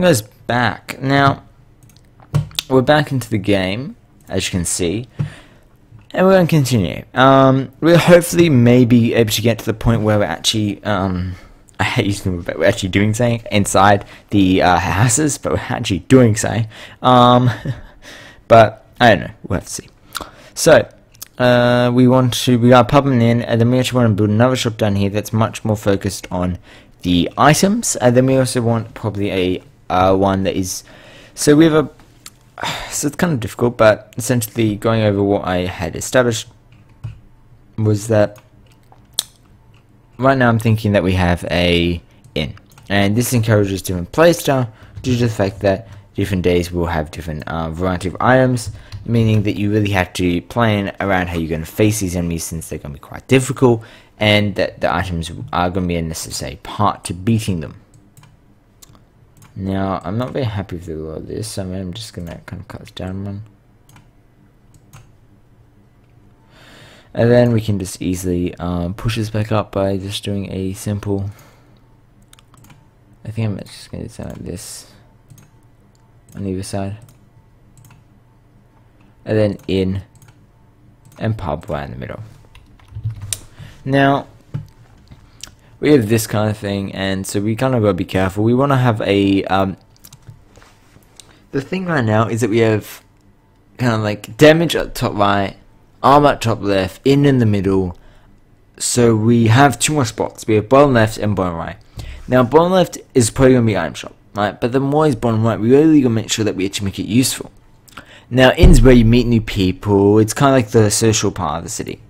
goes back. Now, we're back into the game, as you can see. And we're going to continue. Um, we'll hopefully maybe able to get to the point where we're actually, um, I hate using the word, we're actually doing something inside the uh, houses, but we're actually doing something. Um, but I don't know. We'll have to see. So, uh, we want to, we are pumping in, and then we actually want to build another shop down here that's much more focused on the items, and then we also want probably a uh, one that is, so we have a so it's kind of difficult, but essentially going over what I had established was that right now I'm thinking that we have a inn, and this encourages different playstyle due to the fact that different days will have different uh, variety of items, meaning that you really have to plan around how you're going to face these enemies since they're going to be quite difficult, and that the items are going to be a necessary part to beating them. Now, I'm not very happy with all of this, so I'm just to kind of cut this down one. And then we can just easily um, push this back up by just doing a simple... I think I'm just to do something like this on either side. And then inn and pub right in the middle. Now, we have this kind of thing, and so we kind of gotta be careful. We want to have a, um, the thing right now is that we have kind of like damage at top right, arm at top left, inn in the middle, so we have two more spots. We have bottom left and bottom right. Now, bottom left is probably going to be item shop, right? But the more is bottom right, we really going to make sure that we actually make it useful. Now, inn's where you meet new people. It's kind of like the social part of the city.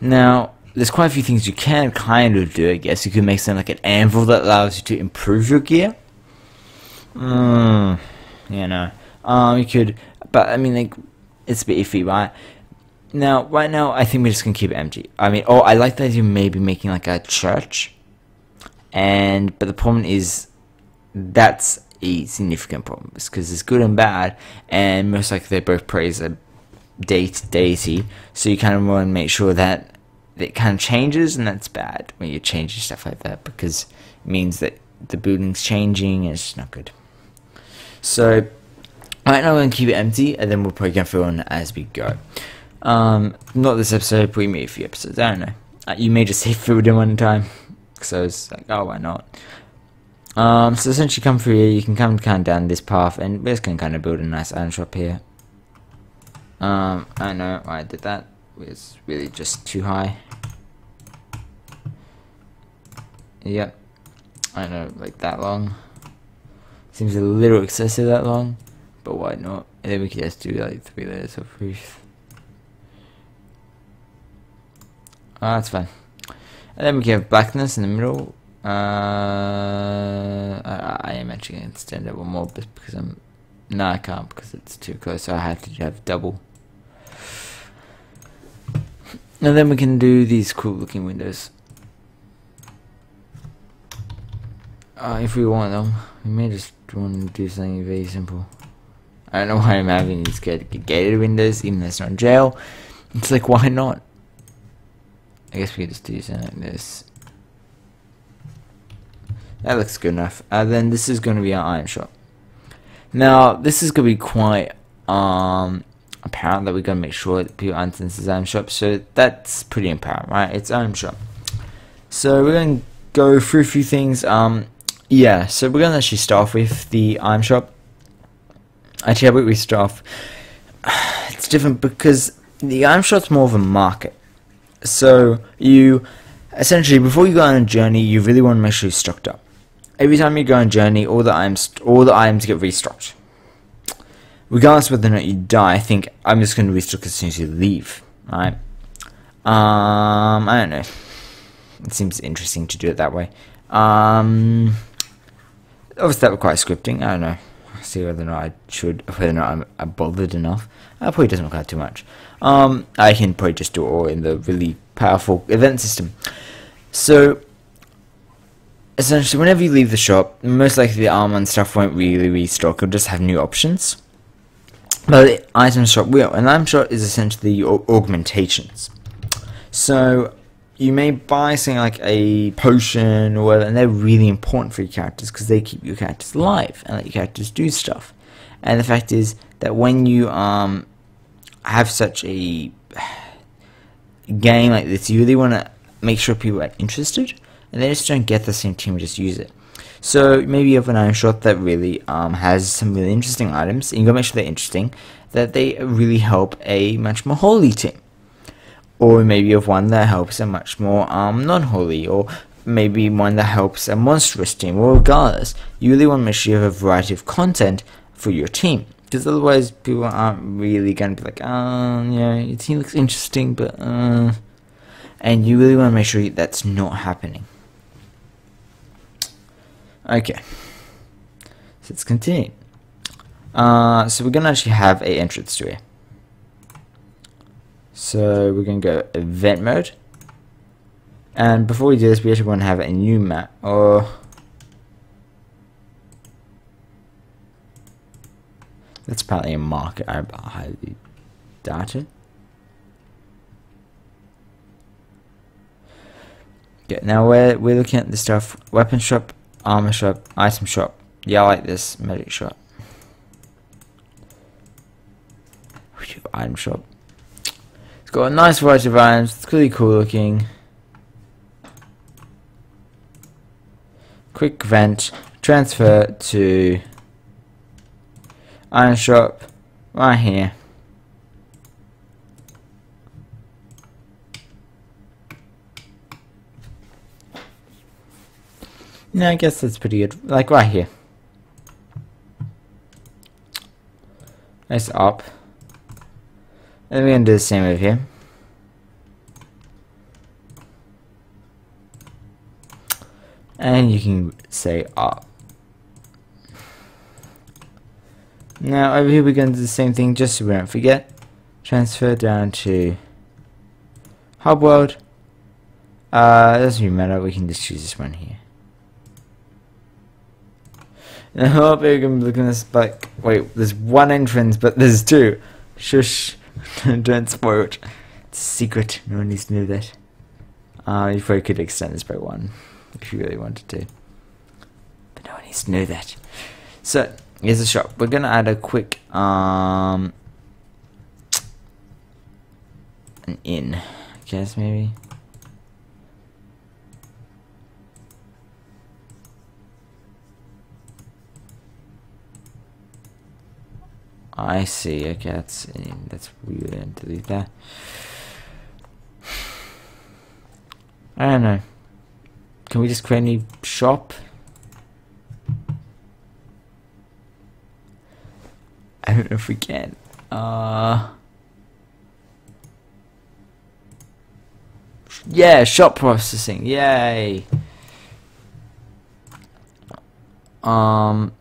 Now, there's quite a few things you can kind of do, I guess. You could make something like an anvil that allows you to improve your gear. Hmm, you know. Um, you could, but I mean, like, it's a bit iffy, right? Now, right now, I think we're just gonna keep it empty. I mean, oh, I like the idea maybe making like a church. And, but the problem is, that's a significant problem because it's good and bad, and most likely they both praise a date deity. So you kind of want to make sure that it kind of changes, and that's bad when you're changing stuff like that because it means that the building's changing and it's not good. So, right now we're to keep it empty, and then we'll probably go through on as we go. Um, not this episode, probably maybe a few episodes, I don't know. Uh, you may just say food in one time, because I was like, oh, why not? Um, so essentially come through here, you can come kind of down this path, and we're just to kind of build a nice item shop here. Um, I know I did that was really just too high. Yep. I know, like that long. Seems a little excessive that long, but why not? And then we could just do like three layers of roof. Oh, that's fine. And then we can have blackness in the middle. Uh, I, I am actually going to extend it one more just because I'm... No, I can't because it's too close, so I have to have double. And then we can do these cool looking windows. Uh, if we want them, we may just want to do something very simple. I don't know why I'm having these gated windows, even though it's not in jail. It's like, why not? I guess we could just do something like this. That looks good enough. Uh, then this is going to be our item shop. Now, this is going to be quite um, apparent that we're going to make sure that people understand this is item shop. So that's pretty apparent, right? It's item shop. So we're going to go through a few things. Um, yeah, so we're going to actually start off with the item shop. Actually, how about we start off? It's different because the item shop's more of a market. So you essentially before you go on a journey, you really want to make sure you're stocked up. Every time you go on a journey, all the items, all the items get restocked regardless whether or not you die, I think I'm just going to restock as soon as you leave, right? Um, I don't know. It seems interesting to do it that way. Um, obviously that requires scripting. I don't know. See whether or not I should, whether or not I'm, I'm bothered enough. That probably doesn't require too much. Um, I can probably just do it all in the really powerful event system. So, essentially, whenever you leave the shop, most likely the armor and stuff won't really restock. It'll just have new options. But the item shop will. An item shop is essentially augmentations. So you may buy something like a potion or whatever, and they're really important for your characters because they keep your characters alive and let your characters do stuff. And the fact is that when you um have such a game like this, you really want to make sure people are interested, and they just don't get the same team just use it. So maybe you have an item shop that really um, has some really interesting items, and you gotta make sure they're interesting, that they really help a much more holy team. Or maybe you have one that helps a much more um, non-holy, or maybe one that helps a monstrous team, or regardless, you really want to make sure you have a variety of content for your team. Because otherwise, people aren't really going to be like, oh, yeah, your team looks interesting, but, uh... And you really want to make sure that's not happening. Okay. So let's continue. Uh, so we're going to actually have a entrance to here. So we're going to go event mode. And before we do this, we actually want to have a new map. Or... That's probably a market. I highly doubt it. Okay, now we're, we're looking at the stuff. Weapon shop, armor shop, item shop. Yeah, I like this magic shop. Item shop. It's got a nice variety of items. It's really cool looking. Quick vent. Transfer to item shop right here. No, I guess that's pretty good. Like right here. Nice up. And we're gonna do the same over here. And you can say up. Now over here we're to do the same thing just so we don't forget. Transfer down to Hub World. Uh, doesn't really matter, we can just choose this one here. And I hope to be looking at this like, wait, there's one entrance, but there's two. Shush, don't spoil it. It's a secret, no one needs to know that. Uh, you probably could extend this by one, if you really wanted to. But no one needs to know that. So, here's the shop. We're going to add a quick, um, an inn, I guess, maybe. I see. Okay, that's that's weird. And delete that. I don't know. Can we just create a new shop? I don't know if we can. Uh. Yeah, shop processing. Yay. Um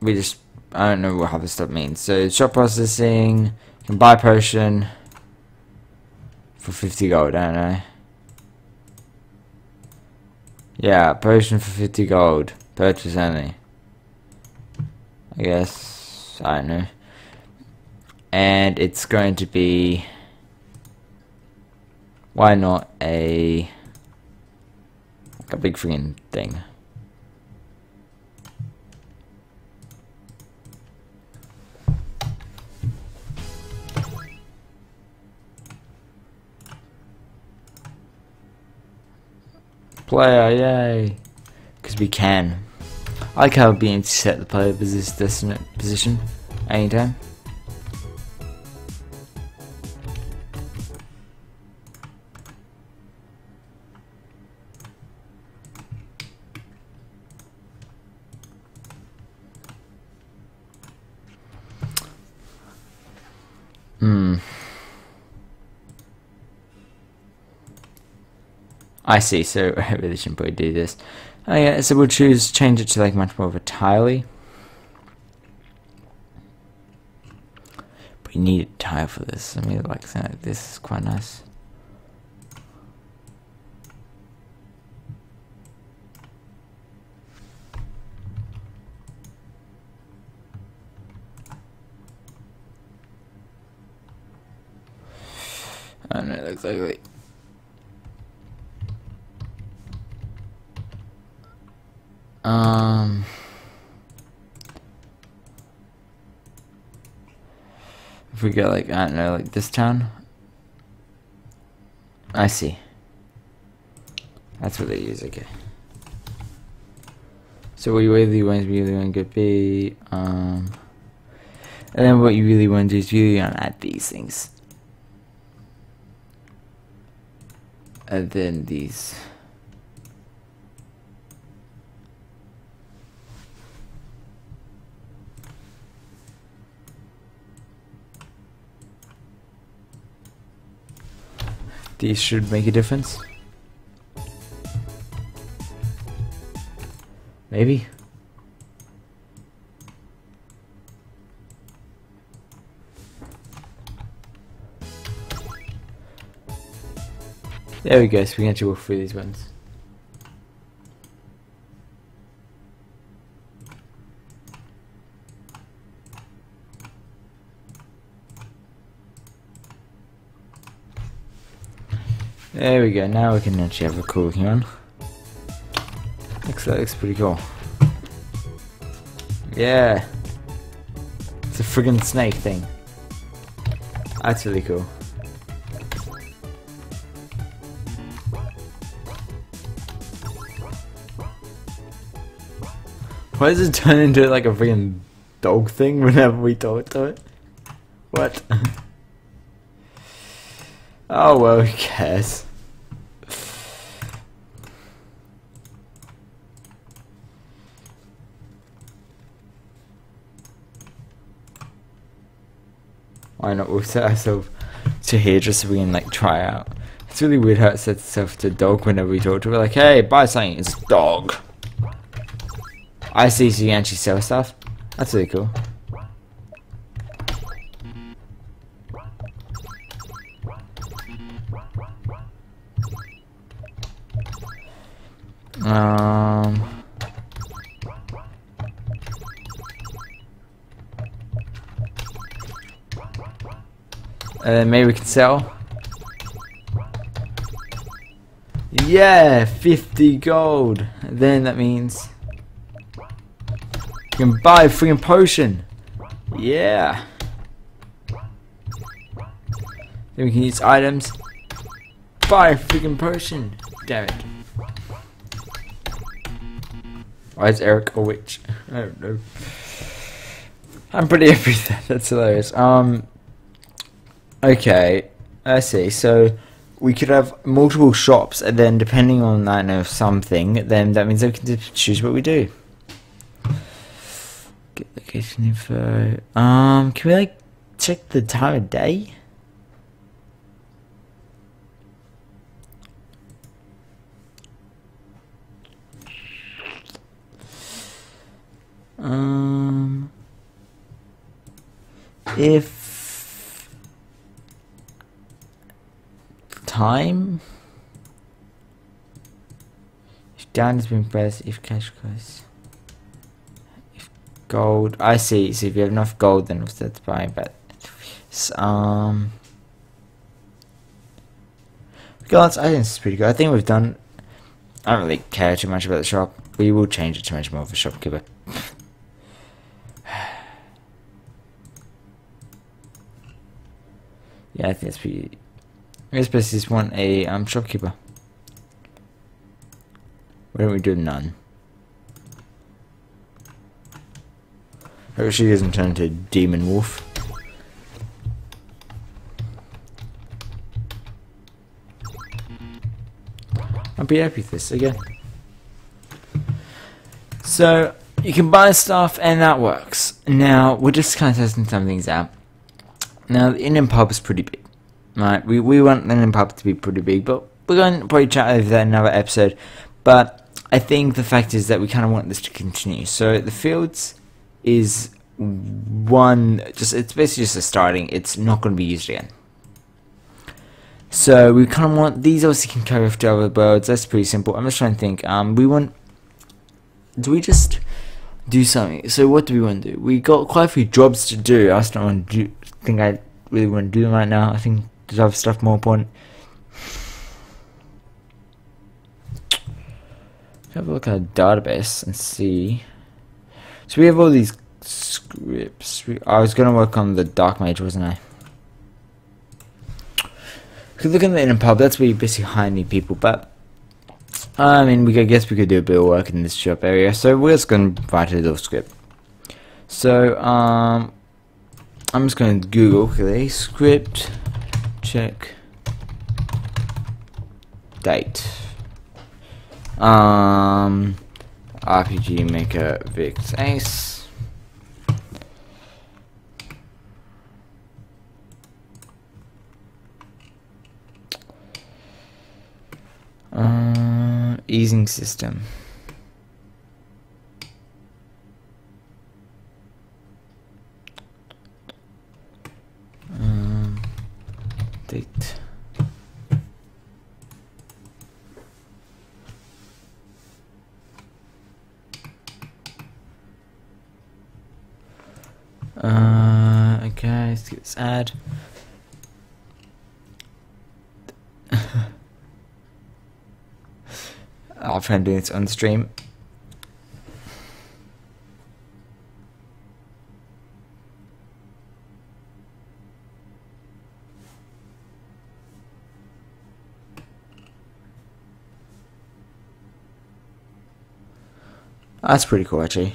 we just I don't know what how this stuff means. So shop processing, you can buy potion for 50 gold, I don't know. Yeah, potion for 50 gold. Purchase only. I guess, I don't know. And it's going to be, why not a, a big freaking thing. Player, yay! Because we can. I like how being set the player position, position anytime. Hmm. I see, so I really shouldn't probably do this. Oh yeah, so we'll choose, change it to like much more of a tiley. But we need a tile for this. I mean, like, like this is quite nice. I it looks ugly. Um. If we go like, I don't know, like this town. I see. That's what they use, okay. So what you really want to really want to be, um, and then what you really want to do is really want to add these things. And then these. These should make a difference. Maybe. There we go, so we can actually walk through these ones. There we go, now we can actually have a cool looking one. Looks, that looks pretty cool. Yeah. It's a friggin' snake thing. That's really cool. Why does it turn into like a friggin' dog thing whenever we talk to it? What? oh well, who cares? Why not? We'll set ourselves to here just so we can like try out. It's really weird how it sets itself to dog whenever we talk to. We're like, hey, buy something. It's dog. I see can actually sell stuff. That's really cool. Um... then maybe we can sell. Yeah, 50 gold. then that means you can buy a freaking potion. Yeah. Then we can use items. Buy a freaking potion. Damn it. Why is Eric a witch? I don't know. I'm pretty happy that. That's hilarious. Um, Okay, I see. So we could have multiple shops, and then depending on that, know something, then that means we can choose what we do. Get location info. Um, can we like check the time of day? Um, if time. If down has been pressed, if cash goes. If gold, I see. So if you have enough gold, then start buying. But um, regards, I think is pretty good. I think we've done. I don't really care too much about the shop. We will change it to much more of a shopkeeper. yeah, I think it's pretty I guess just want a um, shopkeeper. Why don't we do none? Hope she doesn't turn into demon wolf. I'll be happy with this again. So you can buy stuff and that works. Now we're just kind of testing some things out. Now the Indian pub is pretty big. Right, we, we want the pub to be pretty big, but we're going to probably chat over that in another episode. But I think the fact is that we kind of want this to continue. So the fields is one, just it's basically just a starting. It's not going to be used again. So we kind of want these obviously can carry off to other birds. That's pretty simple. I'm just trying to think. Um, we want. Do we just do something? So what do we want to do? We got quite a few jobs to do. I just don't want to do, think I really want to do them right now. I think There's other stuff more important. Have a look at our database and see. So we have all these scripts. We, I was going to work on the dark mage, wasn't I? Could look at the inner pub. That's where you basically hire new people, but I mean, we I guess we could do a bit of work in this shop area. So we're just going to write a little script. So um, I'm just going to Google quickly script check date. Um, RPG Maker VX Ace. Uh, easing system. Um, date. Uh, okay, let's get this ad. I'll try and do this on stream. That's pretty cool, actually.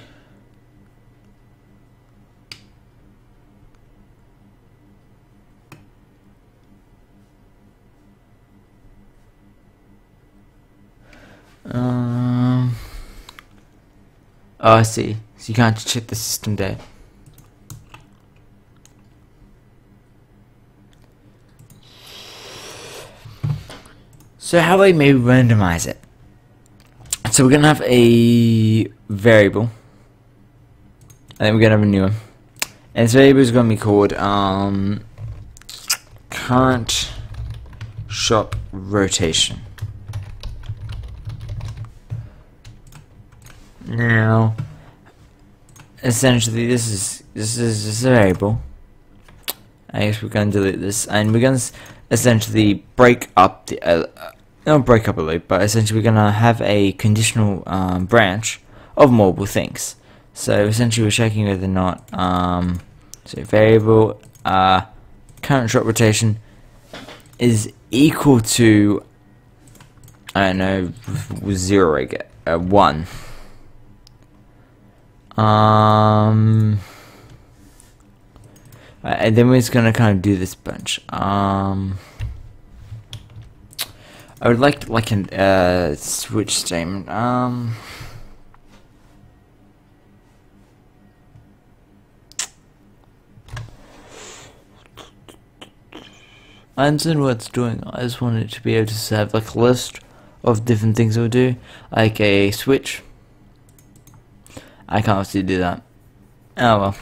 Oh, I see. So you can't check the system there. So how do I maybe randomize it? So we're gonna have a variable, and then we're gonna have a new one. And this variable is gonna be called um, current shop rotation. Now, essentially, this is this is this a variable. I guess we're going to delete this, and we're to essentially break up the uh, not break up a loop, but essentially we're going to have a conditional um, branch of multiple things. So essentially, we're checking whether or not um, so variable uh, current shop rotation is equal to I don't know zero I uh, one. Um, and then we're just gonna kind of do this bunch. Um, I would like like an uh, switch statement. Um. I understand what it's doing. I just wanted to be able to have like a list of different things it would do, like a switch I can't obviously do that. Oh well.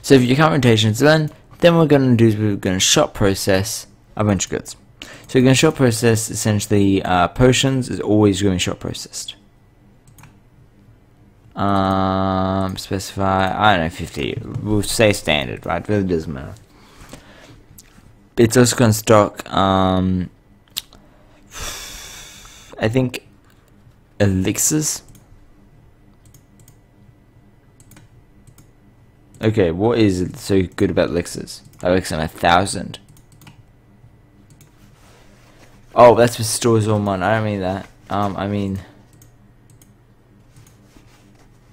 So if your current rotation is done, then what we're going to do is we're going to shop process a bunch of goods. So we're going to shop process essentially uh, potions is always going to be shop processed. Um, specify, I don't know, 50. We'll say standard, right? Really doesn't matter. It's also going to stock, um, I think, elixirs. Okay, what is so good about elixirs? Elixir a thousand. Oh, that's for stores all money. I don't mean that. Um, I mean,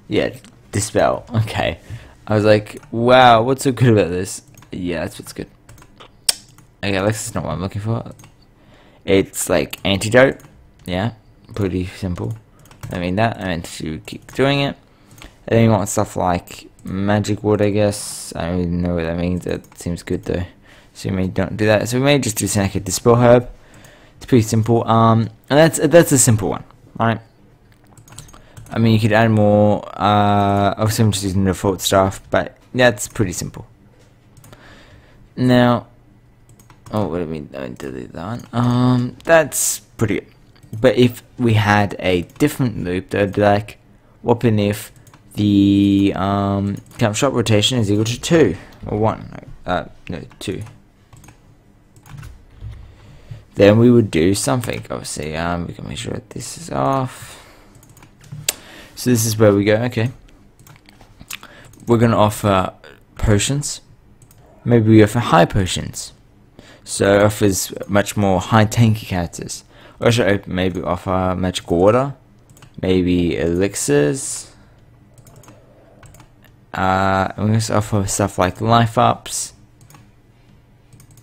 yeah, dispel. Okay, I was like, wow, what's so good about this? Yeah, that's what's good. Okay, elixir's is not what I'm looking for. It's like antidote. Yeah, pretty simple. I mean that. Meant to keep doing it. And then you want stuff like magic wood, I guess. I don't even know what that means. That seems good though. So we may don't do that. So we may just do Seneca Dispel Herb. It's pretty simple. Um, and that's that's a simple one, right? I mean, you could add more. Uh, obviously, I'm just using the default stuff, but that's pretty simple. Now, oh, what do mean? I delete that one. Um, that's pretty good. But if we had a different loop, that'd be like, what if the um, shop rotation is equal to 2, or 1, uh, no, 2. then we would do something. Obviously, um, we can make sure that this is off. So this is where we go. Okay, we're gonna offer potions. Maybe we offer high potions. So offers much more high tanky characters. Or should I maybe offer magic water? Maybe elixirs? Uh, going to offer stuff like life ups.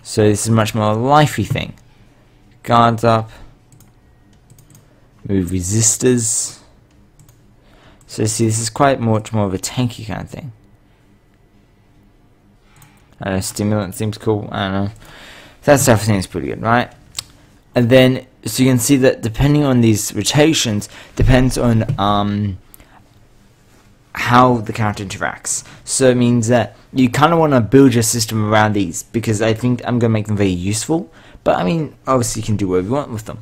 So this is much more lifey thing. Guards up. Move resistors. So see, this is quite much more of a tanky kind of thing. Uh, stimulant seems cool. I don't know. That stuff seems pretty good, right? And then, so you can see that depending on these rotations, depends on um, how the character interacts. So it means that you kind of want to build your system around these because I think I'm going to make them very useful. But I mean, obviously you can do whatever you want with them.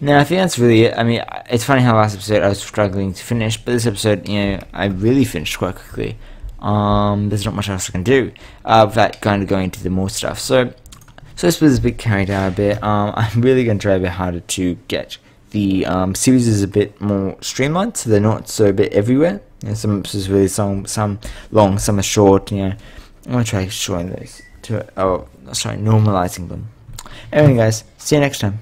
Now, I think that's really it. I mean, it's funny how last episode I was struggling to finish, but this episode, you know, I really finished quite quickly. Um, there's not much else I can do uh, without kind of going into the more stuff. So, so this was a bit carried out a bit. Um, I'm really going to try a bit harder to get the um, series is a bit more streamlined, so they're not so bit everywhere. You know, some is really some some long, some are short. You know, I'm gonna try showing those to oh sorry normalizing them. Anyway, guys, see you next time.